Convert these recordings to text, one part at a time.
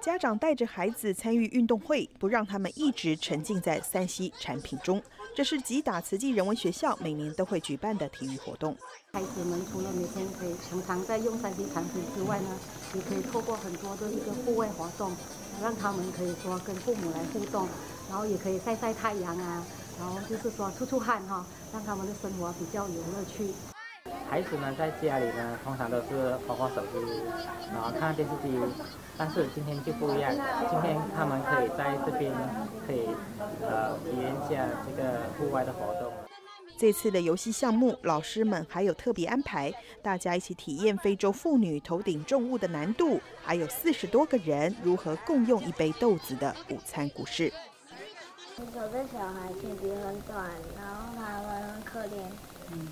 家长带着孩子参与运动会，不让他们一直沉浸在三 C 产品中。这是吉打慈济人文学校每年都会举办的体育活动。孩子们除了每天可以常常在用三 C 产品之外呢，也可以透过很多的一个户外活动，让他们可以说跟父母来互动，然后也可以晒晒太阳啊，然后就是说出出汗哈，让他们的生活比较有乐趣。孩子呢，在家里呢，通常都是划划手机，然后看电视机。但是今天就不一样，今天他们可以在这边可以呃体验一下这个户外的活动。这次的游戏项目，老师们还有特别安排，大家一起体验非洲妇女头顶重物的难度，还有四十多个人如何共用一杯豆子的午餐故事。有的小孩腿比很短，然后他们很可怜。嗯，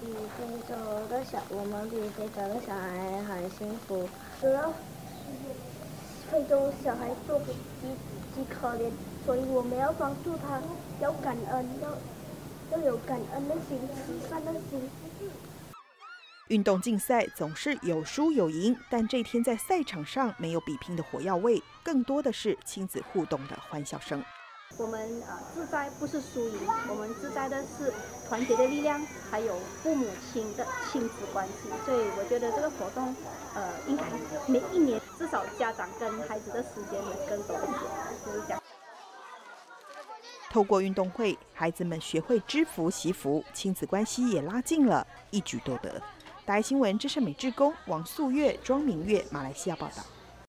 比非洲的小，我们比非洲的小孩还幸福。主要非洲小孩做比极可怜，所以我们要帮助他，要感恩，要要有感恩的心，慈善的心。运动竞赛总是有输有赢，但这天在赛场上没有比拼的火药味，更多的是亲子互动的欢笑声。我们呃自在不是输赢，我们自在的是团结的力量，还有父母亲的亲子关系。所以我觉得这个活动，呃，应该每一年至少家长跟孩子的时间也更多一些，就是这样。透过运动会，孩子们学会知福惜福，亲子关系也拉近了，一举多得。大新闻，这是美智工王素月、庄明月，马来西亚报道。